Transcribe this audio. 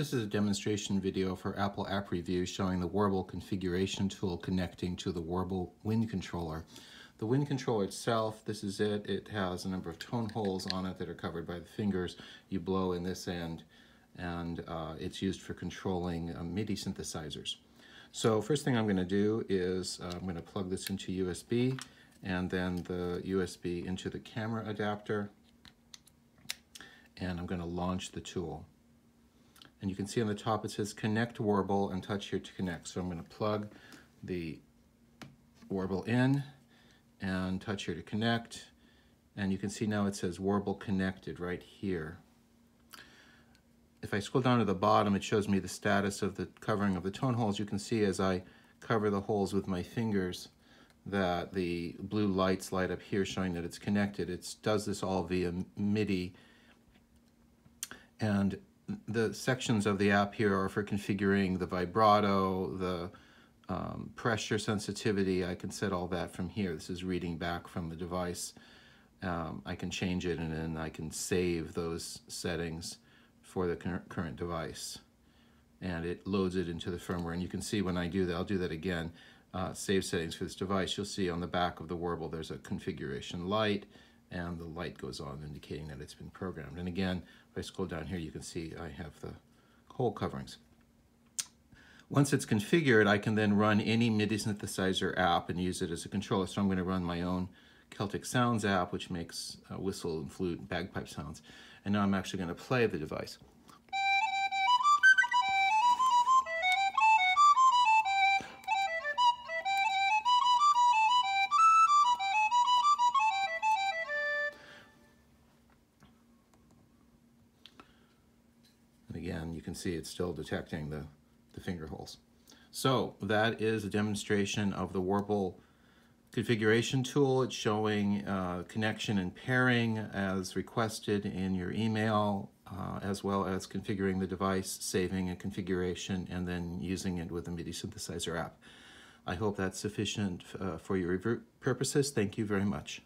This is a demonstration video for Apple App Review showing the WARBL configuration tool connecting to the WARBL wind controller. The wind controller itself, this is it. It has a number of tone holes on it that are covered by the fingers. You blow in this end and uh, it's used for controlling uh, MIDI synthesizers. So first thing I'm going to do is uh, I'm going to plug this into USB and then the USB into the camera adapter and I'm going to launch the tool. And you can see on the top it says connect WARBL and touch here to connect. So I'm going to plug the WARBL in and touch here to connect. And you can see now it says WARBL connected right here. If I scroll down to the bottom, it shows me the status of the covering of the tone holes. You can see as I cover the holes with my fingers that the blue lights light up here showing that it's connected. It does this all via MIDI. And the sections of the app here are for configuring the vibrato, the um, pressure sensitivity. I can set all that from here. This is reading back from the device. Um, I can change it and then I can save those settings for the current device. And it loads it into the firmware. And you can see when I do that, I'll do that again, uh, save settings for this device. You'll see on the back of the WARBL there's a configuration light and the light goes on indicating that it's been programmed. And again, if I scroll down here, you can see I have the hole coverings. Once it's configured, I can then run any MIDI synthesizer app and use it as a controller. So I'm going to run my own Celtic Sounds app, which makes uh, whistle and flute and bagpipe sounds. And now I'm actually going to play the device. Again, you can see it's still detecting the, the finger holes. So that is a demonstration of the WARBL configuration tool. It's showing uh, connection and pairing as requested in your email, uh, as well as configuring the device, saving a configuration, and then using it with the MIDI synthesizer app. I hope that's sufficient uh, for your purposes. Thank you very much.